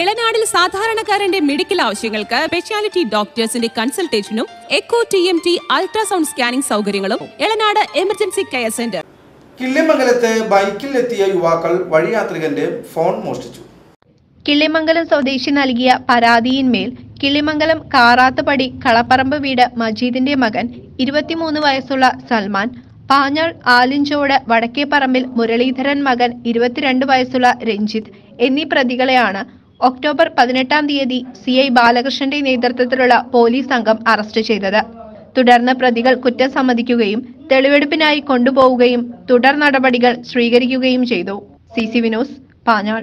ഇളനാടിൽ സാധാരണക്കാരന്റെ മെഡിക്കൽ ആവശ്യങ്ങൾക്ക് സ്പെഷ്യാലിറ്റി ഡോക്ടേഴ്സിന്റെ കൺസൾട്ടേഷനും echo T M T ultrasound scanning സൗകര്യങ്ങളും ഇളനാട് എമർജൻസി കെയർ സെന്റർ. കിള്ളിമംഗലത്ത് ബൈക്കിലെത്തിയ യുവാക്കൾ വഴിയാത്രികന്റെ ഫോൺ മോഷ്ടിച്ചു. കിള്ളിമംഗലം സ്വദേശി നൽകിയ പരാതിയിന്മേൽ കിള്ളിമംഗലം കാറാത്തുപടി കളപ്പറമ്പ് വീട് മജീദിന്റെ മകൻ ഇരുപത്തിമൂന്ന് വയസ്സുള്ള സൽമാൻ പാഞ്ഞാൾ ആലിഞ്ചോട് വടക്കേപ്പറമ്പിൽ മുരളീധരൻ മകൻ ഇരുപത്തിരണ്ട് വയസ്സുള്ള രഞ്ജിത്ത് എന്നീ പ്രതികളെയാണ് ഒക്ടോബർ പതിനെട്ടാം തീയതി സി ഐ ബാലകൃഷ്ണന്റെ നേതൃത്വത്തിലുള്ള പോലീസ് സംഘം അറസ്റ്റ് ചെയ്തത്. തുടർന്ന് പ്രതികൾ കുറ്റം സമ്മതിക്കുകയും തെളിവെടുപ്പിനായി കൊണ്ടുപോവുകയും തുടർ നടപടികൾ സ്വീകരിക്കുകയും ചെയ്തു. C C Vinod Panjal.